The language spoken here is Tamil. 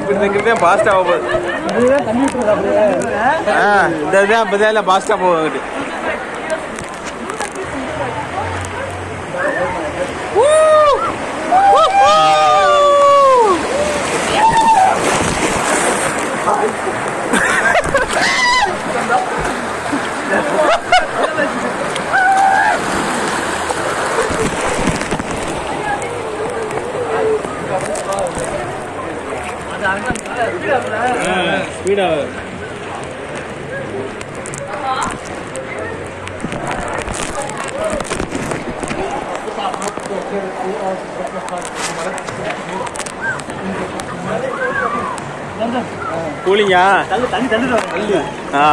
இப்படி நிற்கிறது ஃபாஸ்ட்டாக போகுது இதுதான் தண்ணி விட்டுருது ஆ இந்த இதுதான் இப்போ தான் ஃபாஸ்ட்டாக போகும் அங்கிட்டு ஸ்பீடாக கூலிங்கா? தள்ளு தண்ணி தள்ளு. ஆ.